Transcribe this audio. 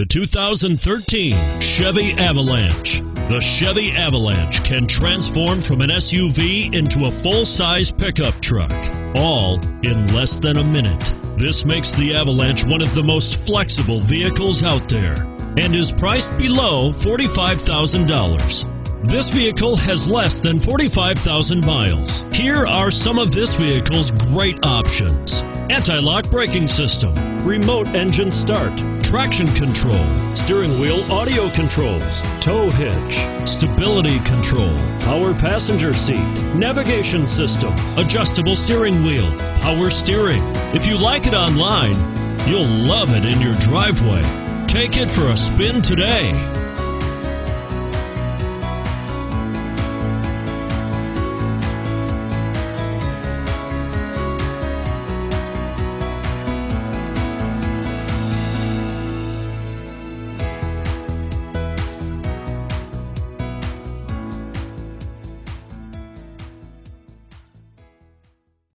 The 2013 Chevy Avalanche. The Chevy Avalanche can transform from an SUV into a full-size pickup truck, all in less than a minute. This makes the Avalanche one of the most flexible vehicles out there and is priced below $45,000. This vehicle has less than 45,000 miles. Here are some of this vehicle's great options. Anti-lock braking system, remote engine start, traction control, steering wheel audio controls, tow hitch, stability control, power passenger seat, navigation system, adjustable steering wheel, power steering. If you like it online, you'll love it in your driveway. Take it for a spin today.